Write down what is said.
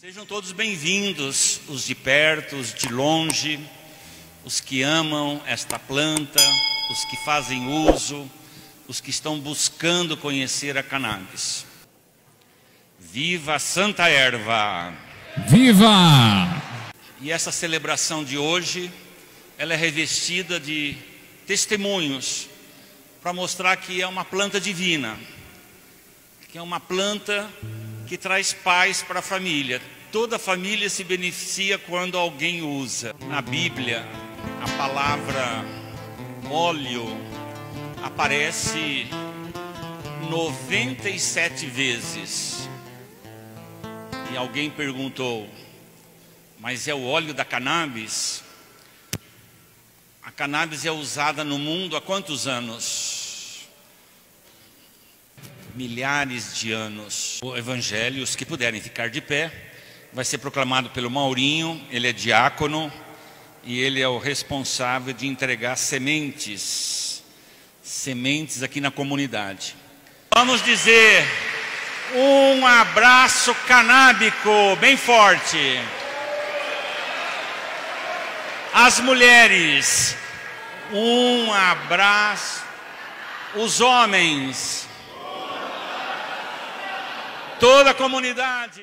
Sejam todos bem-vindos, os de perto, os de longe, os que amam esta planta, os que fazem uso, os que estão buscando conhecer a cannabis. Viva a Santa Erva! Viva! E essa celebração de hoje, ela é revestida de testemunhos para mostrar que é uma planta divina, que é uma planta que traz paz para a família. Toda família se beneficia quando alguém usa. Na Bíblia, a palavra óleo aparece 97 vezes. E alguém perguntou: "Mas é o óleo da cannabis?" A cannabis é usada no mundo há quantos anos? Milhares de anos. O evangelho, os que puderem ficar de pé, vai ser proclamado pelo Maurinho, ele é diácono e ele é o responsável de entregar sementes, sementes aqui na comunidade. Vamos dizer um abraço canábico bem forte. As mulheres, um abraço. Os homens, toda a comunidade.